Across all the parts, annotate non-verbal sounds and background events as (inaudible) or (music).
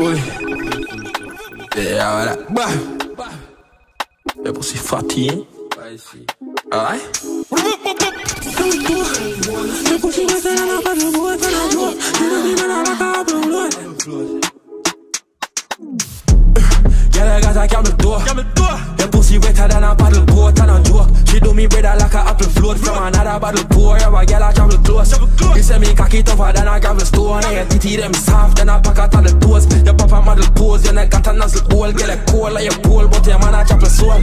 Oi. É a hora. Bah. É você fatinha. Vai sim. Ai. Eu que você não vai pra rua, tá na rua. Vira, na vaca, abre um Yeah, I got a camel door. Your pussy wetter than a paddle boat and a joke. She do me brother like a apple float from another bottle pour. Yeah, a girl I travel close. You say me cocky tougher than a gravel stone. And your titty them soft than a packet of the toes. Your papa model pose, you neck got a nozzle hole. Get a cold like your pole, but your man a chop a soul.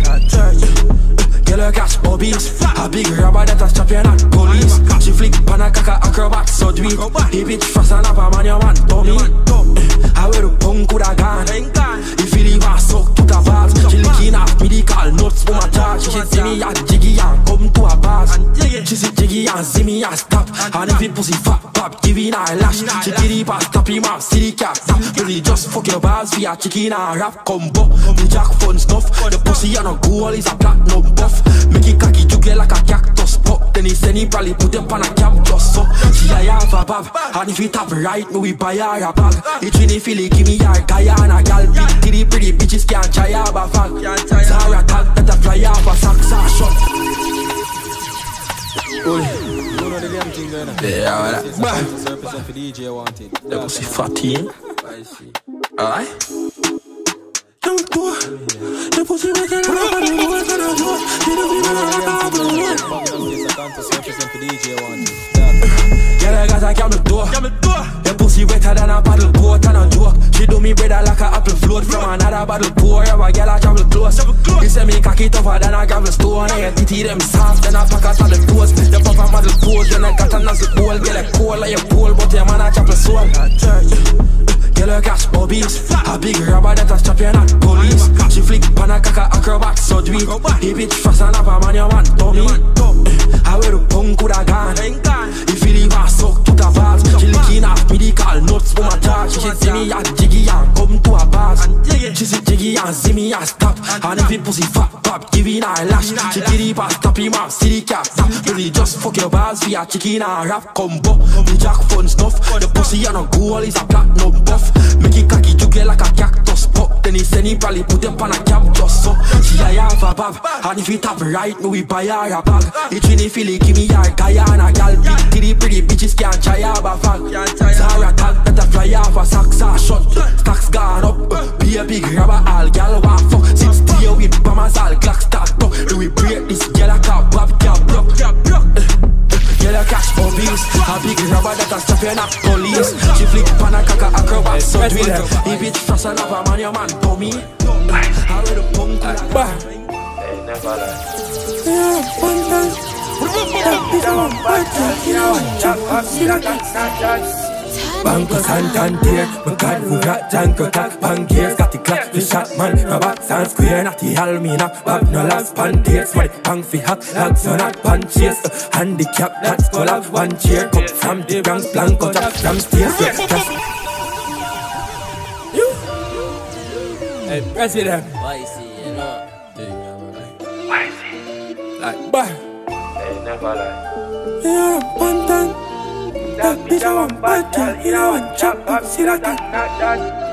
Girl, her cash obese A big rubber that a strap you not police She flick pan a caca acrobat so do it The bitch fast and up a man you want dummy Eh, I wear the punk coulda gone. If you leave her suck to the bars She licking off medical nuts for my charge She see me a jiggy and come to a bars. She see jiggy and see me and stop. And if it pussy fat pop giving her lash. She get it past him see the cat stop. Really just fuck your bars for your chicken and rap combo. The jack fun stuff The pussy on a goal is a platinum buff Make it cocky juggle like a cactus pop Then he send he probably put them on a cap just so She a half a bab And if it tap right me we buy her a bag It really feel it give me her Guyana gal Big titty pretty bitches can't try her a fag Zara tag that a fly off a sack Sack shot Oi. You know the damn thing going on. Yeah, voilà. Bah. represent for DJ wanted. Le pussy fatigué eh? Alright? Boy, the pussy a a a. I a wetter than a paddle boat and a joke. She do me brother like a apple float from another bottle pour. Yeah, a girl I travel close. You say me cocky tougher than a gravel stone. Your titty them soft than a packet of the toes. Your papa model you neck got a nozzle. Get a cold like your pole, but your man a chop a soul. Her cash obese A big rubber that a strap you not police She flick pan a caca acrobat so do it. The bitch fast up a man you want dummy Eh, I wear the punk coulda gone If you leave Jiggy and me and stop. And if it pussy fat pop. Giving her a lash. Past stop him see the cat stop. Really just fuck your for your chicken and rap combo. The jack fun stuff The pussy on a goal is a platinum buff. Make it cocky juggle like a cactus pop. Then he send he probably put them on a cap just so She a half a bab And if it tap right me we buy her a bag. It really feel it give me her Guyana gal. Big titty pretty bitches can't try her a fag. Zara tag that a fly off a sack Sack shot. Stacks gone up Be a big rubber all gal want fuck Six tier with bombers all Glock start up Do we break this gal a cap Bob cap block Girl, a cash for obese A big rubber that a stop you not police. She flick pan a caca acrobat so do it. The bitch fast and up a man your man dummy I wear the punk Bah. Yeah, one time That bitch a one bite You know what chop up See that Banco Santander, my God, who got Janko Tak Bankiers, got the clock, the shot man. No box and square, not the Almina. Bob no last pandates, money bang fi hack Lags on not punches, uh, handicap That's call up one chair, come from the Bronx Blanco, jack from stairs, (laughs) yeah, just You. Hey, President. Why is see, you know? Like, bah They never lie. Yeah, one time That bitch one bad girl, you know one chop see that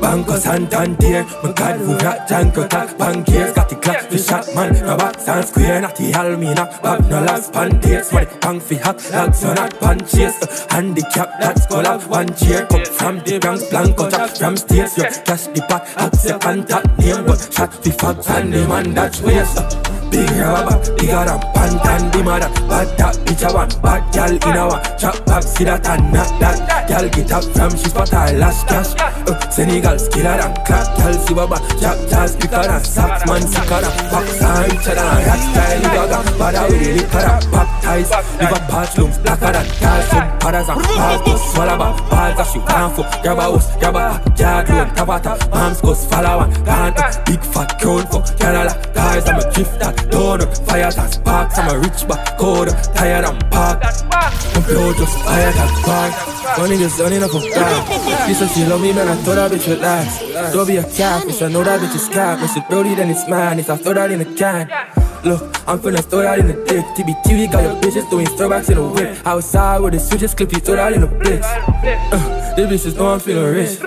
Banco Santander, my God, who got Janko Tak Bankiers, got the clock, the shot man No box and square, not the Almina Bob no last pandates, money bang fi hack Lags on not punches, uh, handicap That's call up one chair, come from the Bronx Blanco, jack from stairs Yeah, cash the pot, accept and tap name But shot fi and the man that's waste uh, Big rubber, bigger than Pantan the mother. Bad that bitch a one bad gal in a one Chop back, see that and not that. Gal get up from she spot her last cash. Uh, Senegal skiller than clap. Gal see baba, jack jazz quicker than sax Man sicker than box and richer than rat style Gaga, bada with the liquor than baptized Liver patch looms blacker than calcium Padders and go swallow back Balls that she want for Grab a house, grab a yard road Tabata, moms goes follow Gone up, big fat crown for Canada Guys, I'm a drifter Don't fire that sparks I'm a rich back code Tired and park My flow just fire that spark One niggas done enough of that This is she love me man, I thought that bitch last Don't be a catfish, I know that bitch is cap. If she brody then it's mine, if I throw that in a can Look, I'm finna throw that in the dick TBT, we got your bitches doing throwbacks in the whip. Outside with the switches, clip you, throw that in the blitz uh, These bitches know I'm feeling rich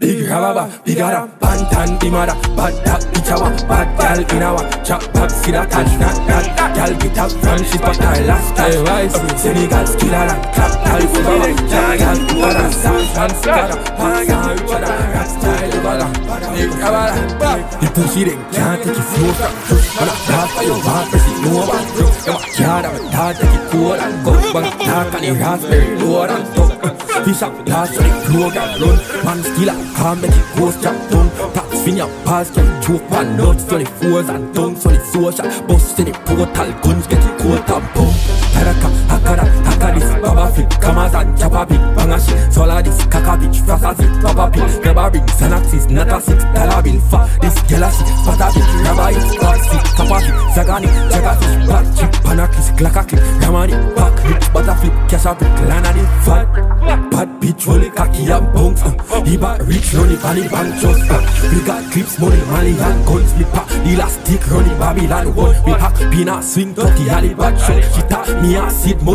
Big bigger than Bantan, the mother Bad that bitch I want Bad gal in our Chop see that touch Not that Gal get up from She spot her last touch uh, Senegal skiller than Clap gal baba Gal than San Pants and richer than Rap style liver than Big rababa The pussy then can't take it slow from Man a dog for your heart Press it no one Them a card I'm a dog Take it cold and go Bang dark and the raspberry lower and top So the flow can run Man still a calm make it ghost drop down Tax fin your pass can choke one nuts So the fours and tongues so the social Bust in the portal guns get it cold and boom Taraka, hakara, hakadis, baba flip Kamazan, chapa big, bangashi Sola this, kaka bitch, frasa zip, baba pill Grabba ring, Xanaxis, not a six Dollar bill, fat, this galaxy Spata bitch, grabba it, back seat Kappa flip, zagani, jaga fish Back chip, panakis, glaka clip Ramani, back rich, butter flip Cash up, the fat Bad bitch, it, cocky and. He back rich, run it, money bank just. We got clips, money, money and guns Me pack, the last stick, run it, Babylon one We hack, peanut, swing, turkey, alley, bad shot She tap me a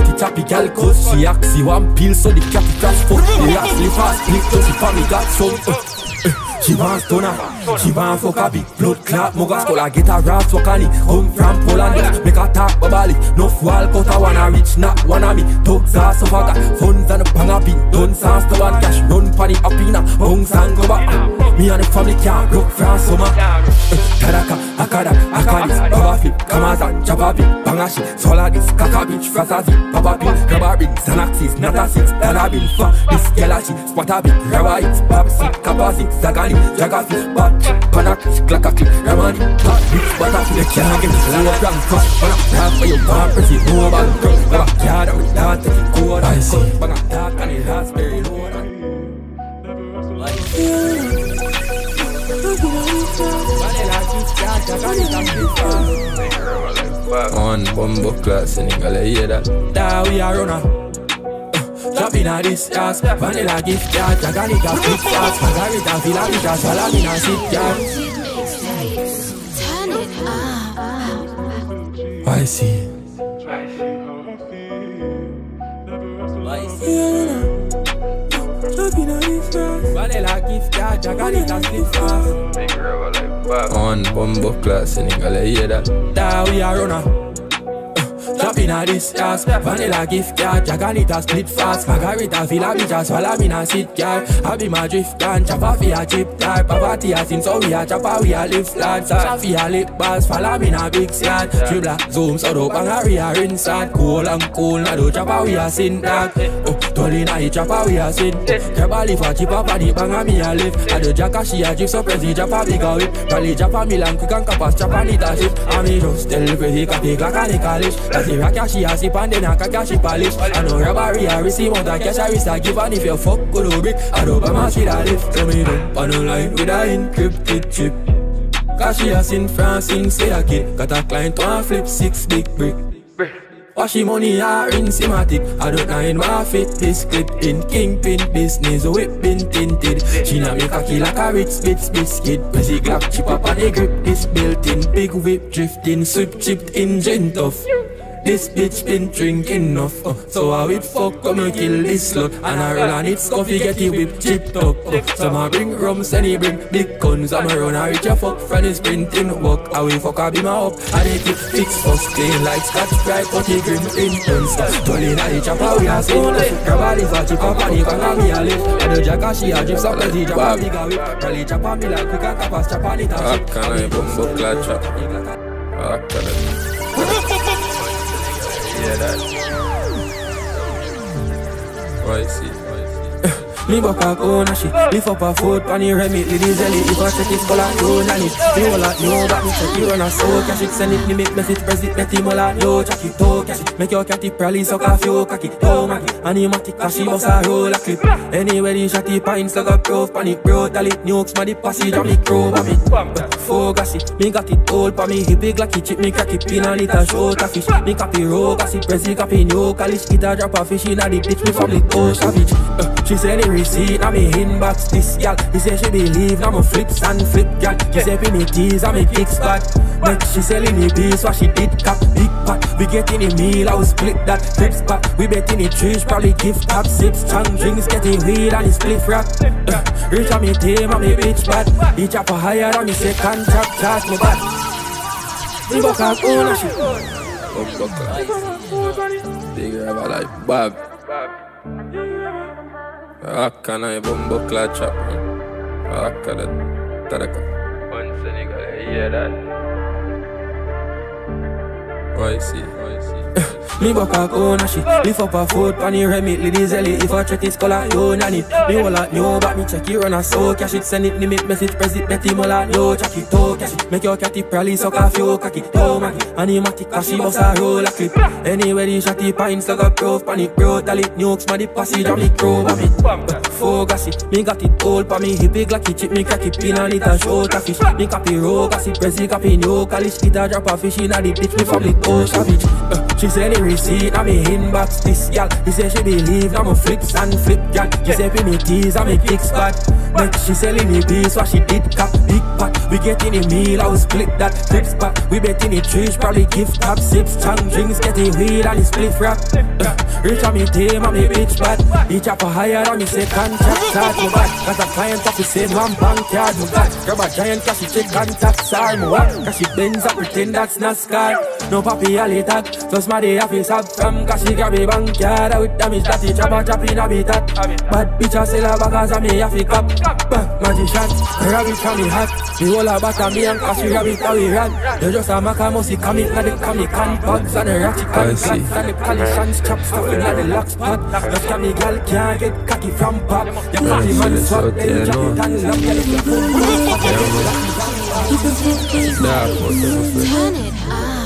multi chappy gal cause She axi one pill, so the cat crash fuck The ass me fast, so she family got some uh. uh. She want stunner, she want fuck a big blood clot Mugga skull a get a fuck on Come from Poland, make a talk babali. No wall cut a wanna reach, not one of me. Thugs are so got funds and a bang a bin Done sans to one. Cash, run for the apina Bungs and go back. Me and the family can't look from summer. Karaka, akada, akadis, baba flip Kamazan, chapa big, bangashi Swallow this, kaka bitch, frasazi Papa pin, grabba ring, Xanaxis Not a six, dollar bill for This galaxy, spot a big, grabba it Bab six, kappa six, zagani Jaga fish, bad, panak, glaka clip Ramani, hot bitch, butter flip They can't get this low from crush When I'm proud for your one, press it, mobile crush Grabba card, I'm with that, take it cold I see, bang a dark and it raspberry load On bumbo class in Ingala, hear that? Da we are runner. Uh, drop in a this ass, vanilla gift card, Jaganica flip fast, Margarita, Filamita, Salamina, sit yard. Turn it up. I see. Uh, drop in a this ass, vanilla gift card, Jaganica. On bumbo class in Ingala, hear that? Da we are runner. Drop in a this ass, vanilla gift card, Jaganita split fast, Margarita, Villa Beach, swallow me na sit yard. I be my drift can, chop off a chip type, Pavati a sin, so we a chop a we a lift lad, Sasha fi a lip bars, follow me na big yard. Dribble, zoom, so dope, and a rear inside, cool and cool, na do chop a we a sin dog. Oh, Dolly na he chop a we a sin. Grab a leaf a chip up and the bang a me a lift. I do jack a she a drift, so press the chop a big a whip. Probably chop a Milan quick and capas, chop a nita ship. And me just tell the he copy clock and he polish. That's the rock a she a sip and then a cash she polish. I know robbery a receive out a cash a risk a give and if you fuck good or brick, I do by my shit a lift. So me dump on a line with a encrypted chip. Cause she has in France in say a kid Got a client on flip six big brick Wash money are in cinematic I don't know in my fit. This clip in Kingpin business. Whip been tinted. She na make a kill like a Ritz Bits biscuit. Pressy glock chip up on the grip. This built in big whip drifting. Sweep chipped engine tough this bitch been drinking enough, uh, so I will fuck come and kill this slut And I roll on it scuffy get it whip chipped up uh. Some I bring rums and he bring big guns. I'm a run I reach a fuck friend is printing work I will fuck I be my up And it keep fix first clean like scotch bright But he grim intense Tulling at the chopper we are saying Grab a leaf chip up and he can me a lift. And the jack she a drip cause he drop a big a whip. Probably chop on me like quick and capas chop it a How can I bumbo class trap? How can I? That? Why see? Me buck a corner shit. Lift up a foot pan the remit. Lady zelly If I check it skull and tone on it Me roll out no back me check it run a so cash it Send it me make message press it Let him all out. Yo check it to cash it. Make your catty probably suck off your cocky To mag it Animatic cash it bust a roll a clip. Anyway the shotty pints like a proof panic Brutal it nukes my the passage and me crow on it Focus it Me got it all pa me. He big like it chip Me crack it pin on a short a fish. Me copy rogue as it Press it copy new college. It a drop a fish in a the ditch. Me family go savage. Uh, She say the receipt, I'm inbox this gal. He say she believe, I'm a flips and flip gal. She say me tease, I'm a kick spot. Next she selling the piece, what she did cap big pot. We getting the meal, I will split that flip spot. We bet in the trees, probably gift top sips, strong drinks, getting weed and the split rap. Uh, rich on me team, I'm a bitch bad. Each chopper higher than me second chop, charge me back. We buck out ownership. Big rubber like Bob. Rock and I bumbo man. Rock and the Taraka. One Senegal, you hear that? I see, I see. Me buck up ownership Lift up a foot pan the remit Lady Zelly. If I check his color You nanny Me hold out new But me check it run a so Cash it send it Limit message Press it Bet him all Yo check it to Cash it Make your catty probably Suck off your cocky. Yo man Animatic Cash it Bust a roll a clip Anyway the shotty Pine Slug up proof Panic bro Tell it Nukes Man the passage On me crow Bam it Focus it Me got it all Pa me hippie Glocky chip. Me crack it Pin on it And show a fish. Me copy rogue Cause it Press it copy New College It a drop a fish In a the ditch. Me family Oh savage. Uh, She say the receipt, I'm me inbox this gal. He say she believe I'm a flips and flip gal. She say me me tease, I'm a kick spot. Next she selling me piece, what she did cap big pot. We getting the meal, I will split that flip spot. We bet in the trees, probably gift top sips, strong drinks, getting weed and the split rap. Uh, rich on me team, I'm a bitch bad. He chop a higher on me second chop, start me back. Cause a client of the same one bank card me got. Grab a giant cash, she contact, sorry me what? Cause she bends up, pretend that's NASCAR. No papi, I tag, just my day, I face up from Cause she bank yard with damage that he chop a chop in a Bad bitch I sell her back as a me a fi cop. Bah, magician, rabbit from me hat. Me hold her back and me and cause she rabbit how we ran You just a maca must he come in like the comic bugs And the ratchet and see. And the collisions chop stuff in the lock spot Just me gal can't get cocky from pop. You party man this swat out then no? it and lock you if you Dark, whatever. Turn it up.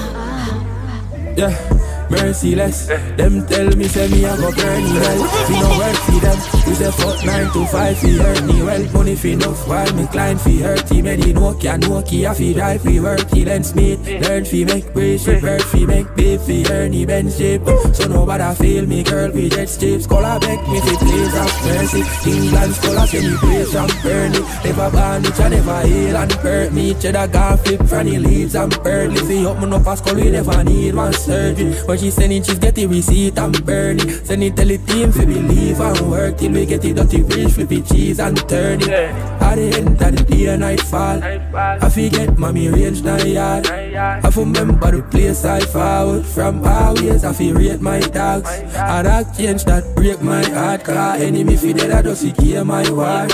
Yeah, merciless. Them tell me say me a go burn you well. We no work for them. We say fuck nine to five fi earn me well. Money fi enough while me climb fi hurt him. Many no can no key a fi drive fi work. He lend smith. Learn fi make brace ship. Work fi make beef fi earn he bench ship. So nobody feel me girl we jet strips. Call a back me fi place of mercy. England scholar say me place and burn it. Never it and never heal and hurt me. Cheddar gone flip from the leaves and it. Fi up me up a skull we never need one surgery. She send it, she's get the receipt and burn it. Send it tell the team fi believe and work till we get it dirty rich, flip it cheese and turn it. At the end of the day and night fall, I forget mommy range nine yard. I remember the place I forward from always. I feel rate my dogs. I dog change that break my heart. Cause enemy fi dead I just secure my war.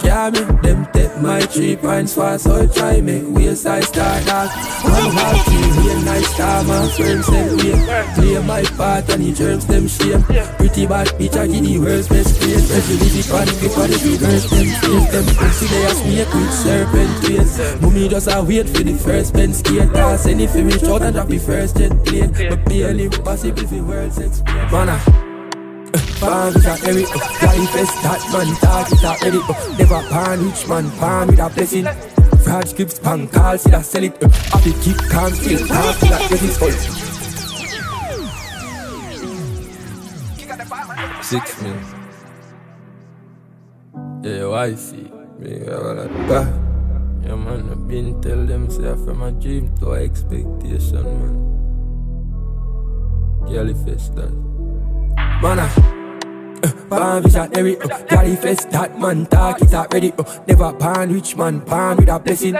Can't make them take my three points fast. So I try make waste I start dog. One half team real nice time and firm send Play my part and the germs them shame. Pretty bad bitch I give the world's best play. Prejudice on the for the big girls them face them. See they a snake with serpent ways. Mummy just a wait for the first pen skate. I send it for me short and drop the first jet plane. But barely possible for world's experience. Mana. Pan with a Eric, flying fest that man talk it a edit. uh, Never pan rich man, pan with a blessing. Fraud scripts, pan calls, see that sell it. uh, Happy calm, still talk to that get it full. Six mil. Yeah, wifey. Have a lot. Bah. Yeah, man, I been tell them say from a dream to expectation, man. Girl, fest that. Mana. Pan with a Eric, uh, carry fest that man talk it already. Uh, never pan rich man, pan with a blessing.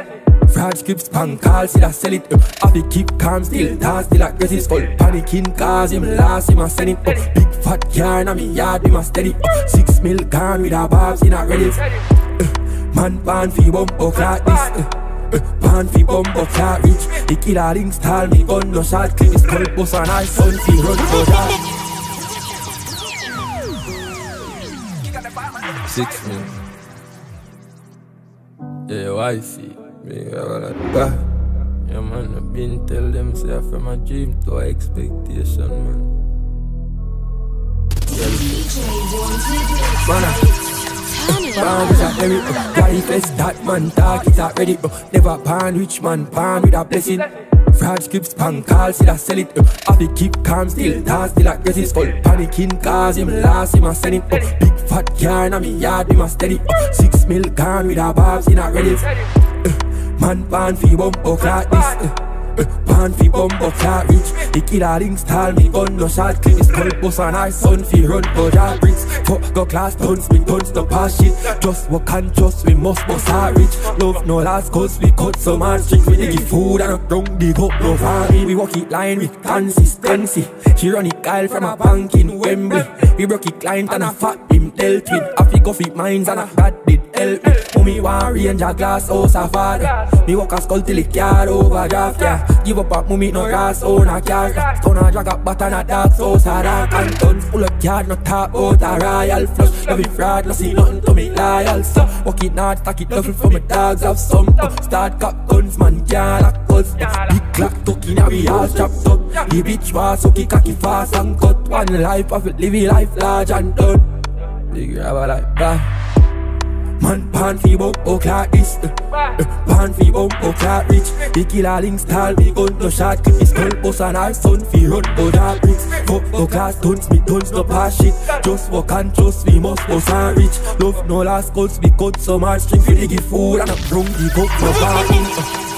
Fraud scripts, pan calls, see that sell it. Uh, happy keep calm, still dance, still like his skull. Panicking cause him last, him a send it. Uh, big fat in a me yard, him a steady. Uh, six mil gone with a bobs, he not ready. Uh, man pan fi bumbo clock this. Uh, pan fi bumbo clock rich. The killer links tell me gun no shot clip. His skull bust and I son fi run for that. Six mil. Yeah, wifey. Me have a lot. Yeah, man, I been tell them say from a dream to expectation, man. Girl, fest Mana. Turn Pan up. a Eric, uh, that man talk it already. Uh, never pan rich man, pan with a blessing. broad scripts, pan call, see that sell it. Uh, have to keep calm, still dance, still aggressive. Skull panicking, cause him last, him a send it. Uh, big fat car, in a me yard, him a steady. Uh, six mil gone with a bobs, in a ready. Man, pan fi bump, oh, like this. Eh. Pan fi bumbo can't reach The killer links tall me gun no shot clip His bust and I son fi run go that bricks. Fuck go class tons me tons no pass shit. Just work and just we must bust our rich. Love no last cause we cut some hard strict We dig food and a drunk dig up no family We walk it line with consistency. She run it Kyle from a bank in Wembley. We broke it client and a fat him dealt with. I fi go fit mines and a God did help me. Mommy want range a glass house a father. Me walk a skull till it car overdraft yeah Give up at mommy no grass own a car Stone a drag up but a dark house a dark And tons full of card no talk out a royal flush. Love it fraud no see nothing to me loyal. So walk it not stack it duffel for my dogs have some uh, Start cock guns man can't lock us uh, Big clock in a we all strapped up. The bitch was so kick cocky fast and cut. One life of it live it life large and done. Big grabber like that Man pan fi bump oh clock this uh, uh, Pan fi bump oh clock rich The killer links tall me gun no shot Clip his skull bust and our son fi run go dark bricks Fuck no class tons me tons no pass shit. Just walk and trust we must bust and rich Love no last cuts we cut some hard string Fi the give food and a drunk the cup no barking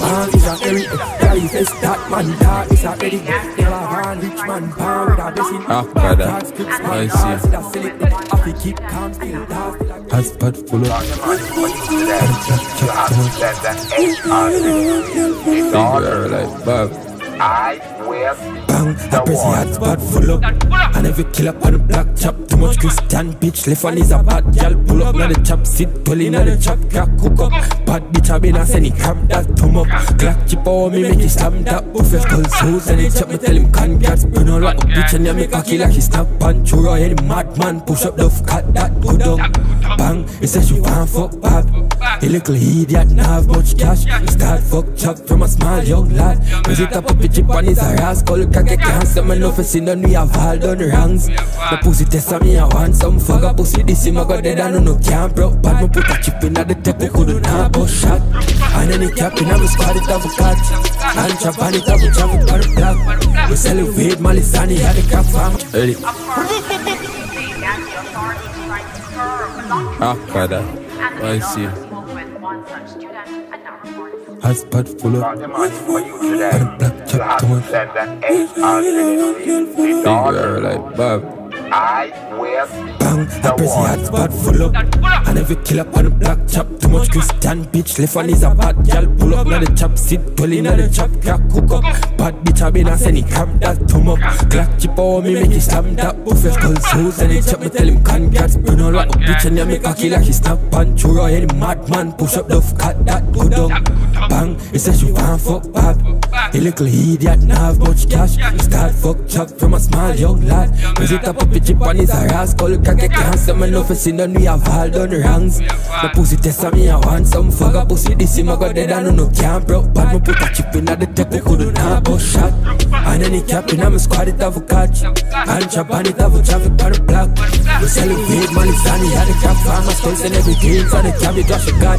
Man is a Eric, life is that man. Talk is a ready Never run rich man power with a blessing. Ah, brother. Bad scripts, I man, see. cars, it a sell it Have to keep calm, still dance, still a- Hotspot full of big girl like Bob. Bang, I press the hot spot full up And every kill up on the black chop Too much Christian bitch. Left on is a bad gal. Pull up now the chop sit Pull in now the chop crack cook up Bitch I been a send it cram that tum up. Glock chip over me make it slam that Buff your skull so send it chop me tell him can get Burn all up bitch and yeah me cocky like he snap and Churro head madman push up love cut that go down Bang, he says she want fuck bad A little idiot not have much cash. Start fuck chop from a small young lad. Cause it up a chip on his rascal Cocky can't say me no for sin none we have all done wrongs. The pussy test me I want some fuck. A pussy this him I got dead know no can't broke But me put a chip in at the we couldn't have a shot. And he cap in I'm squad it have a catch. And chop on it have a traffic on the block. We sell it weed malice and he had a crap farm. Ready? (laughs) Ah, brother. I see. Hotspot full up And black chop too much Big girl like Bob. Bang, I press the hot spot full up. And every kill up on the black chop Too much Christian bitch. Left on is a bad gal Pull up now the chop sit Pull in the chop crack cook up. Bad bitch I been a send it cram that tum up. Glock chip over me make it slam that Buff your skull so send it chop me tell him can cats Burn all up bitch and yeah me cocky like he snap and Churro head. Madman push up love cut that go down Bang, he says she want fuck bad. A little idiot not have much cash. Start fuck chop from a small young lad. Cause it up up a chip on his rascal Cocky can't say me no sin none we have all done wrongs. The pussy test me I want some fuck a pussy. This him I got dead I know no can't broke But me put a chip in the tip we couldn't have a shot. And he cap in I'm a squad it have a catch. And chop on it have a traffic on the block. We sell it weed money sunny had the crap farmer skulls and every green So the cabbage just she got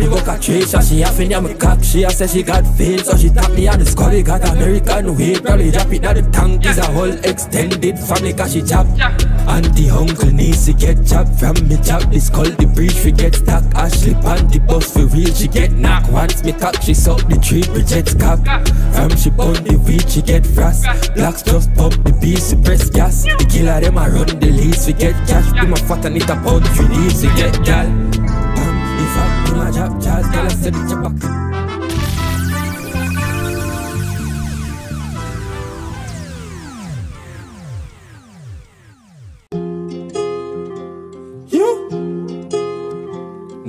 Me book a tree so she have in me cock. She a say she got fail so she tap me on the He got American weed probably drop it now the tank. Is a whole extended family cause she chop And the uncle to get chopped from me chop the skull the breach we get stuck. I Ashley on the bus for real she get knocked. Once me cock she suck the tree rejects cap From she bun the weed she get frost. Blacks just pump the beast we press gas. The killer them I run the lease we get cash. Be my fat and a pound three leaves we get gal. Bam, if I do my job Charles tell us to the chopper You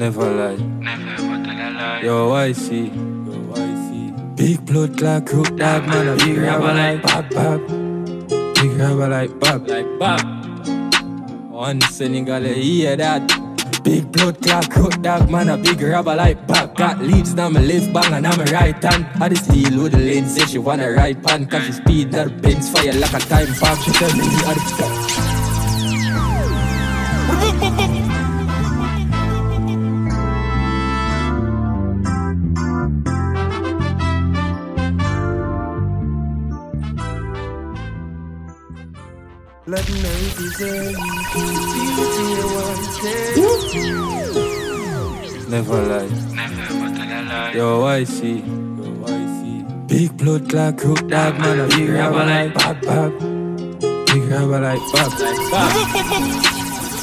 Never lie. Yo, I see. Yo, I see. Big blood clot crook dog man a big rabber like Bob Bob Big rabber like Bob Like Bob. One Senegal, hear that. Big blood clot crook dog man a big rabber like Bob Got leads down my left bang and I'm a right hand Had the steel with the lane say she wanna ride pan Cause she speed that Benz fire like a time bomb She tell me the other Let me if you say DJ wanted. Never lie. Yo, I see. Yo, I see. Big blood clot, crook dog, man. A big rabber like bab, bab. Big rabber like bab, like bab.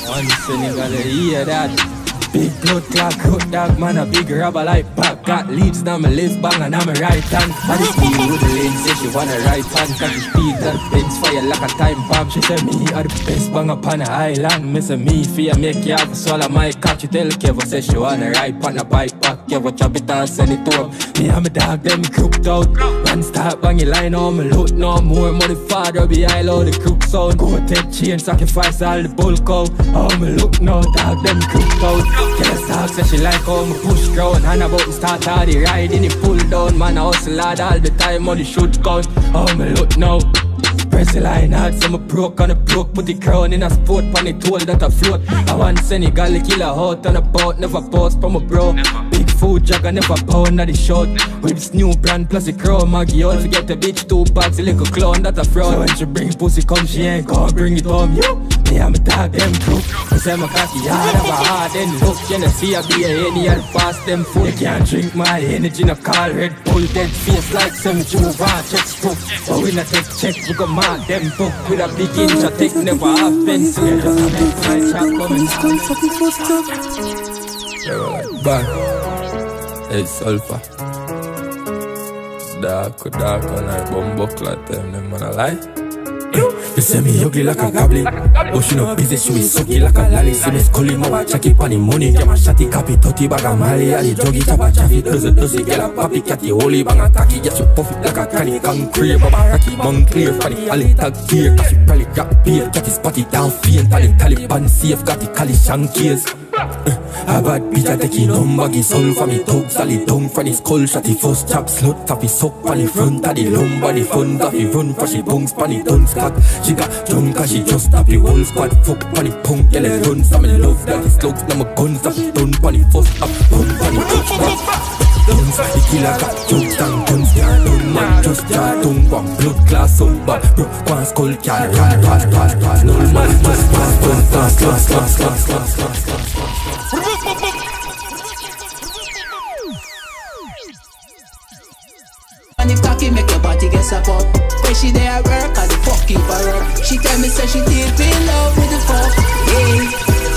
One Senegal, hear that. Big blood clot, crook dog, man. A big rabber like bab. Got leads down my left bang and on my right hand. And the speed with the lane, say she want a right hand. Cause she speed that Benz fire like a time bomb. She tell me are the best bang upon the island. Miss a me fear make you have swallow my cock. She tell Kevo say she want a right on the bike back. Kevo chop it and send it to him. Me and my dog them crooked out. Man start banging line on me loot no more. Money father behind all the crook sound. Go take chain, sacrifice all the bulk out. Oh me look now, dog them crooked out. Yes, dog say she like how me push ground. And about to start all the riding, it pull down. Man, I hustle hard all the time, money shoot count. Oh me look now. Press the line hard, so me broke on the broke Put the crown in a sport, pan the told that I float I want Senegal, killer out on a boat Never post from a bro Big food jagger, never pound at the shot With this new brand plus the crow Maggie, all forget the bitch, two bags, a little clown that a fraud So when she bring pussy come, she ain't gonna bring it home, yo Me and my dog, them crook I say my cocky hard, have a hard you know, see I be a any and pass them food You can't drink my energy, no call Red Bull. Dead face like some Jehovah check stuff But we not take check, we go mad Them book with a big inch, I take never half pencil Just a make my chat coming like bang. Hey, sulfur. Dark, dark on our bumbo clot them, them man a lie. You say me ugly like a goblin She no busy, she be sucky like a lolly See me scully, ma watch check it on the money Get my shotty copy, 30 bag of mali I the druggy, chopper, chaffy, does it, does it Get a poppy, catty, holy bang a tacky Get you puffy like a canny, concrete Baba rocky, bang clear, funny Ali tag clear, cause she probably got beer Catty spotty down, faint, tally, Taliban safe Got the cali shankies a bad bitch a take number Give soul for me tug Sally tongue from his skull Shot the first chop slut Taffy suck on the front of the lumbar The fun Taffy run for she bungs Pan the tongue cock She got drunk cause she just tap the whole squad Fuck pan the punk Yeah let's run Some me love that the slugs Now my guns Taffy done pan the first up Pump pan the touch back Guns, the killer got jokes and guns Can't done man just draw tongue One blood class up back Bro, one skull can't run Pass, pass, pass No man must pass Pass, pass, pass, pass, pass, pass, pass, pass get suck up. When she there at work, and the fuck keep her up. She tell me say she deep in love with the fuck. Yeah,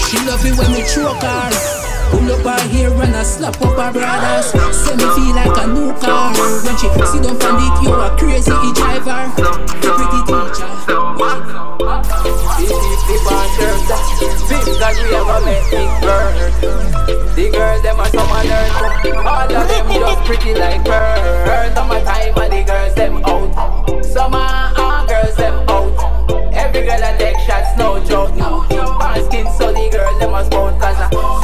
she love it when me choke her. Pull up her hair and I slap up her brothers. Say me feel like a new car. When she sit down from it, you a crazy driver. The pretty teacher Things that we ever make it burn The girls, them are some alert All of them just pretty like birds Summertime and the girls, them out. Summer and uh, girls, them out. Every girl a take shots, no joke. Bad skin, so the girls, them a spout Cause uh,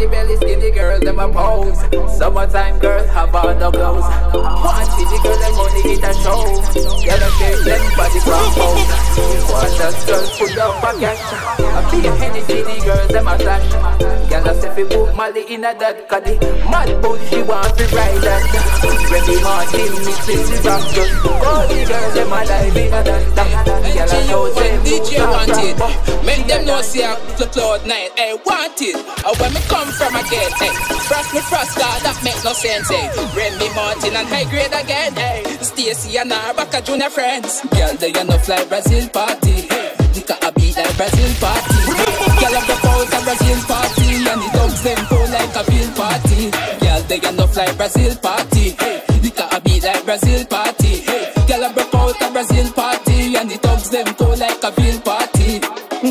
Pretty belly, skinny girls, them a pose. Summertime girls have on the clothes. One see the girl, them money it a show. Yellow shake, them body from home that girls put up a cash. A be a henny, see girls, them a flash Girl, I say fi book Molly in a that Cause the mad bull, she want to ride that. Remy Martin, mixing the rock Just all the girls, them a live in a that Girl, I know them DJ wanted. Make them know see a cloud night. Hey, wanted And when me come from again Hey, frost me frost God, that make no sense Hey, Remy Martin and high grade again Hey, Stacy and Arbaka junior friends. Girl, they a no fly Brazil party Nika a beat like Brazil party. Girl, up the out a Brazil party And the dogs them go like a field party. Girl, they a no fly Brazil party Nika a beat like Brazil party girl, up the out a Brazil party And the dogs them go like a party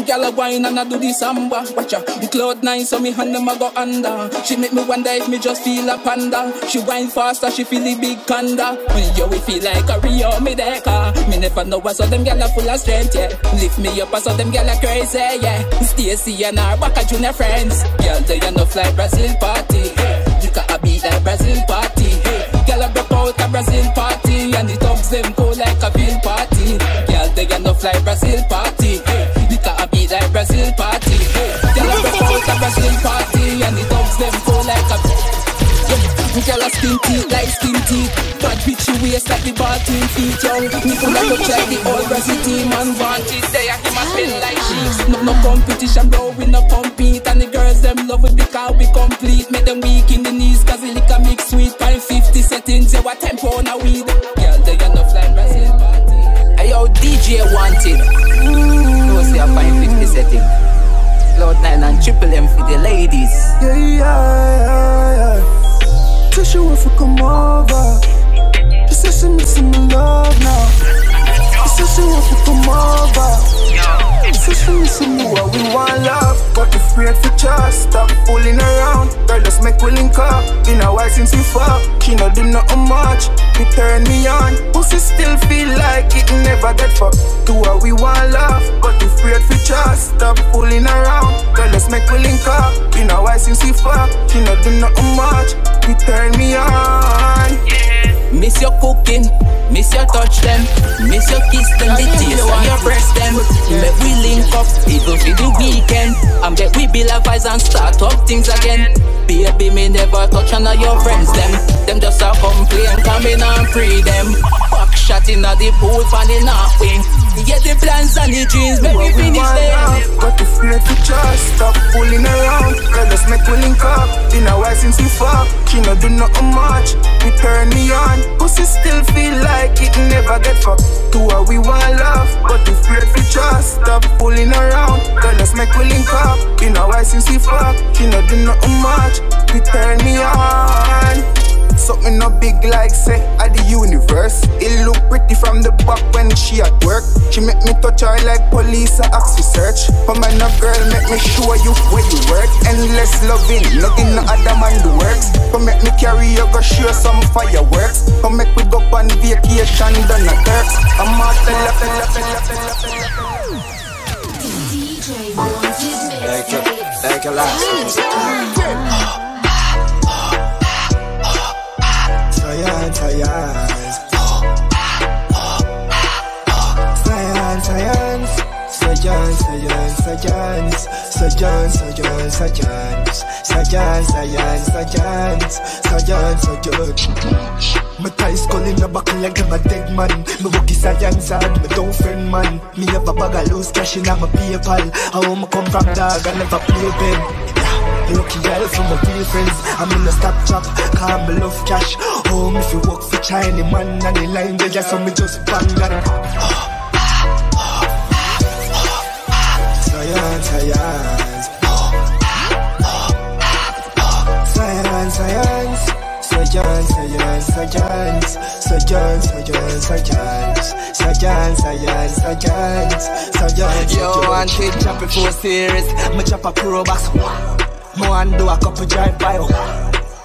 Girl a wine and I do the samba Watch her, cloud nine so me hand them a go under. She make me wonder if me just feel a panda. She wine faster, she feel the big kanda Yo, we feel like a Rio, me deca Me never know what so them gyal are full of strength, yeah. Lift me up, so them gyal are crazy, yeah. Stacy and her back junior friends. Girl, they no fly Brazil party. You can a beat like Brazil party. Girl, I broke out a Brazil party. And the thugs them go like a field party. Girl, they no fly Brazil party girl a skin teeth like skin teeth. Bad bitch you waist like the ball team feet, young. Me full of touch like the old Brazil team and want it. They him a spin like cheeks. Ah. No, no competition, bro, we no compete. And the girls them love it because we complete. Make them weak in the knees, cause the liquor mix sweet. Pine 50 settings, yeah, what tempo on a weed. Girl, they enough like Brazil party. Hey yo, DJ wanted. Mm. No, say a fine 50 setting. Cloud 9 and Triple M for the ladies. Yeah, yeah, yeah, yeah. Tell she want to come over. She said she missing my love now. She said she want to come over. She said she missing me what we want love. Afraid for trust. Stop fooling around. Girl, just make we link up. Been a while since we fuck. She no do nothing much. It turn me on. Pussy still feel like it never get fucked. Do what we want love. But if afraid for trust. Stop fooling around. Girl, let's make we link up. Been a while since we fuck. She no do nothing much. It turn me on. Miss your cooking, miss your touch them, miss your kiss them, the taste of your breast them. Make we link up, even for the weekend. And bet we be like vibes and start up things again. Baby, me never touch on your friends them. Them just a complain, coming and free them. Back shot in the pool, the north wing. Get the plans and the dreams, make we finish them. now, But afraid to trust Stop fooling around? Girl, let's make we link up. Been a while since we fuck She no do nothing much. We turn me on. Pussy still feel like it never get fucked. Do what we want love. But afraid to trust Stop fooling around? Girl, let's make we link up. Been a while since we fuck She no do nothing much. We turn me on Something no big like say at the universe. It look pretty from the back when she at work. She make me touch her like police or ask search. Come on, no girl, make me show you where you work. Endless loving, nothing no other man do works. Come make me carry you go show some fireworks. Come make we go on vacation done a Turks. I'm out the left, left, left, left, left. DJ wanted Like a, mixtape. like a last. Science, science. Science, science. Science, science, science. Science, science, science. Science, science, science. Science, science. My ties in the back like I'm a dead man. Me walk is science hard, me don't friend man. Me have a bag of loose cash in my PayPal. How am I come from dog, I never play Ben. Lucky girl from my real friends. I'm in a stop chop, call me love cash. Home if you work for China man and the line they just so me just bang that. Science, science. Science, science. Science, science, science. Science, science, science. Science, science, science. Science, Yo, one science. trip chop it for serious. Me chop a pro box. Mo and do a couple drive by.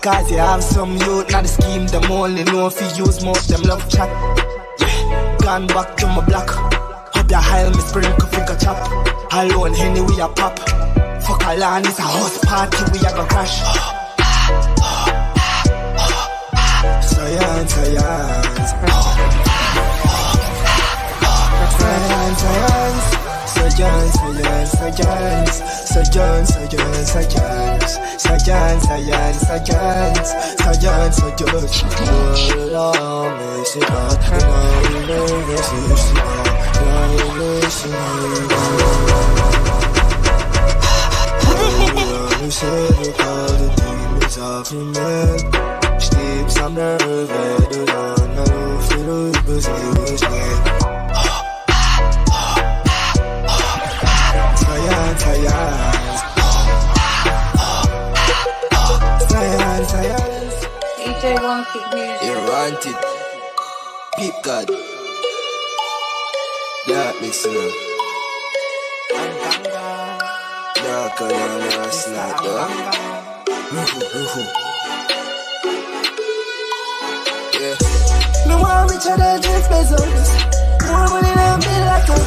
Cause you have some youth, not the scheme. Them only know if you use most them love chat. Yeah, gone back to my block. Up the high, me sprinkle finger chop. Alone, Henny, we a pop. Fuck a land, it's a house party, we a go crash. Science, science. Science, science. Science, science, science. Science, science, science. Science, science, science. Science, science. Love me, c'est pas Love me, c'est pas God. Dark mix now. Darker than last night, though. Ruhu, ruhu. Yeah. Me want richer than Jeff Bezos. More money than Bill Ackle.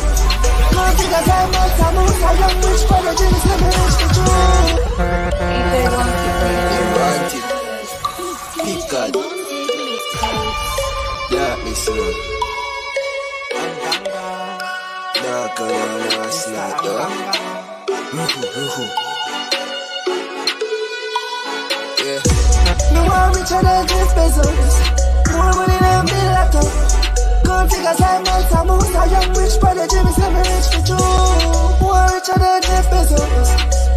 More figures than Monster Moose. A young rich prodigy, this never reach the truth. DJ Wanted You Music. want it. Peep God. Mix now. Darker than last night, ruhu. Yeah. Want richer than Jeff Bezos. More money than Bill Lato. Gold figures like Mansa Musa. Young rich rich for. More richer than Jeff Bezos.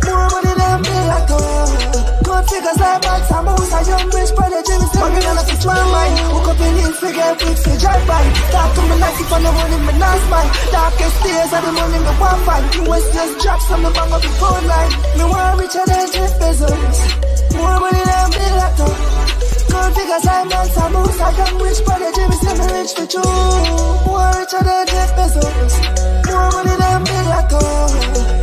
More money than Bill Lato. Gold figures like Mansa Musa. Young rich prodigy, me say me rich for true. mind. Hook up in hills, figure quick, fi drive by. Talk to me nice if I know money, me not smile. Darkest days the money, me want find. Just drops on the bang of the phone line. Me want richer than Jeff Bezos. More money than Bill Lato. Gold figures like Malta Musa. Young rich prodigy, me say me rich for true. More richer than Jeff Bezos. More money than Lato.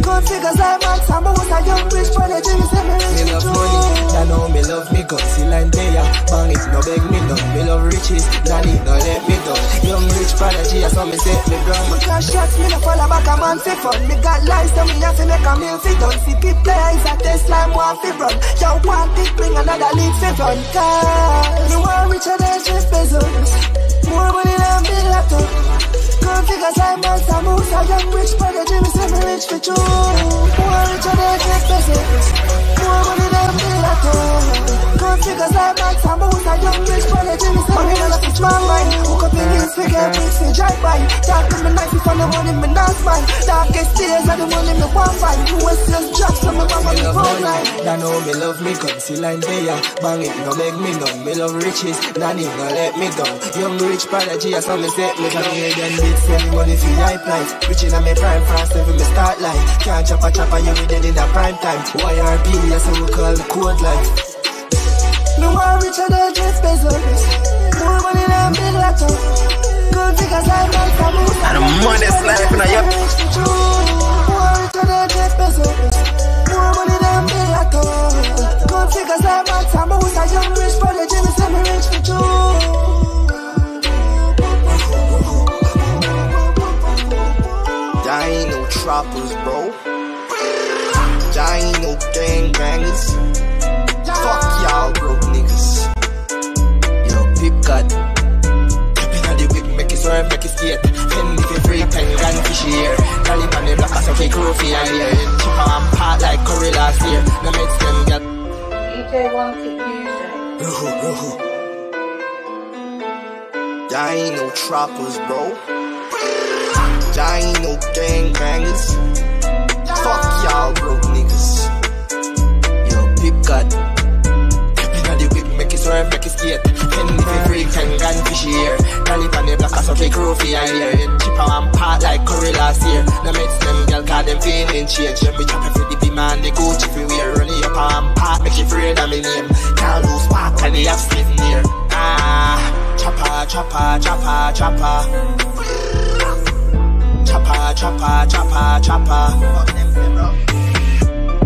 Gold figures like Mansa Musa. Young rich prodigy, me say me rich Me love money, ya know me love me guts, see line there, bang it, no beg me none. Me love riches, daddy, no let me down. Young rich prodigy, I saw me set me ground. Me cash shots, me no follow back a man fi fun Me got lies, so me have to make a meal fi done See people eyes a test like want fi run Yo, want it, bring another lead fi run Cause me want richer than Jeff Bezos More money than Bill Lato Gold figures like Mansa Musa Young rich prodigy, me say me rich for true More richer than Jeff Bezos More money than Bill Lato Gold figures like Malta Musa Young rich prodigy, me say me rich for strong mind Hook up in hills, figure bricks, fi drive by Talk to me nice if I know money, me not smile Darkest days the money, me want find US just drops on me bang on Me phone money, line ya know me love me guns, see line there, bang it, no beg me none. Me love riches, daddy, no let me down. Young rich prodigy, I saw me set me down. Here then big me money for hype life. Rich in my prime, fast every me start life. Can't chop a chopper, you with it in a prime time. YRP, that's how we call the code life. Me want richer than Jeff Bezos More money than Bill Lato Gold figures like Mansa Musa And the money's life in a yup. Rich for true More richer than Jeff Bezos More money than Bill Lato Gold figures like Mansa Musa Young rich prodigy, me say me rich for Y'all ain't no trappers, bro. Y'all ain't no gang bangers. Fuck y'all, broke niggas. Big. Tapping on the whip, make it swerve, make it skate. Fendi free, ten grand fish here. Cali on the block, I suck it crew for your ear. Chip on part like curry last year. No makes them get DJ Wonky Music. Ruhu, ruhu. Y'all ain't no trappers, bro. Y'all ain't no gang bangers. Fuck y'all, broke niggas. Yo, big cut. Swerve, make it skate. Fendi for free, ten grand fish here. Cali on the block, I suck it crew for your ear. Chip on part like curry last year. No makes them girl, cause them feeling change. We chop for the B man, the Gucci for wear. Run it up on part, make it afraid of me name. Can't lose walk, and the have split near. Ah, chopper, chopper, chopper, chopper. Chopper, chopper, chopper, chopper.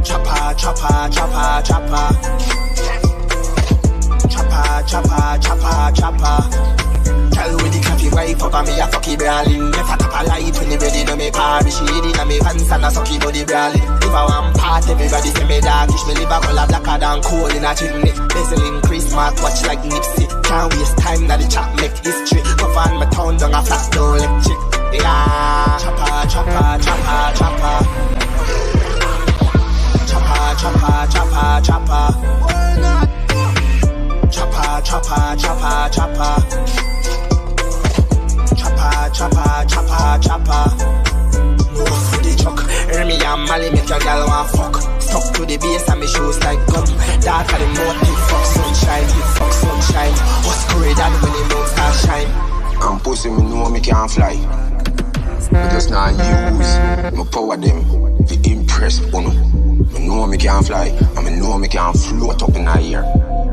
Chopper, chopper, chopper, chopper. Chopper, chopper, chopper, chopper. Tell with the coffee wife up on me a fucky brawling Never tap a light when they ready to make party She in a me pants and a sucky body brawling If I want part everybody say me darkish. Me live a color blacker than coal in a chimney. Bezel in Christmas watch like Nipsey. Can't waste time na the chat make history. Go find my town down a flat door electric. Yeah. Chopper, chopper, chopper, chopper. Chopper, chopper, chopper, chopper. Chopper, chopper, chopper, chopper Chopper, chopper, chopper, chopper. No for the truck. Hear and Mali make your gal want fuck. Stuck to the base and me shoes like gum. Darker the motive, fuck sunshine, hit fuck sunshine. What's great that when the moon start shine? I'm pussy, me know me can't fly. Me just not use my power them to impress uno. Me know me can't fly, and me know me can't float up in the air.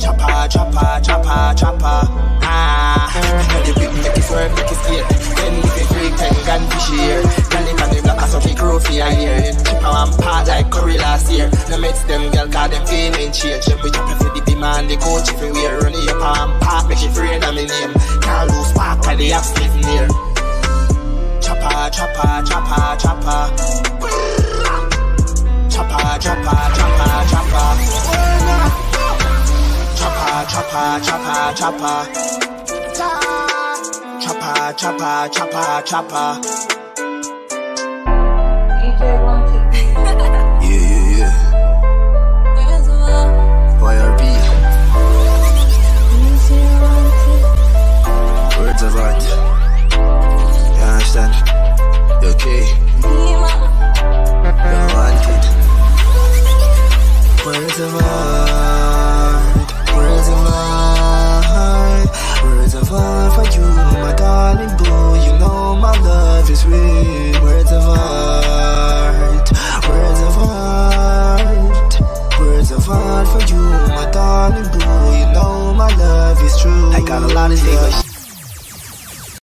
Chopper, chopper, chopper, chopper. Ah, the whip make it swerve, make it skate. Then if it freak, ten gun fish here. Girl it on the block, I suck it crew for your ear. Chip on part like curry last year. No makes them girl, cause them feeling change. We chop for the man, the coach if we wear. Run it up on part, make it free of me name. Can't lose spark, cause they have slip near. Chopper, chopper, chopper, chopper. Chopper, chopper, chopper, chopper. chopper, chopper, chopper. Chopper, chopper, chopper, chopper. (laughs) yeah, yeah, yeah. YRB. Words of art. You understand? Okay. You're wanted. Words of. divine for you, my darling boo. You know my love is real. Words of art, words of art, words of art for you, my darling boo. You know my love is true. I got a lot of niggas.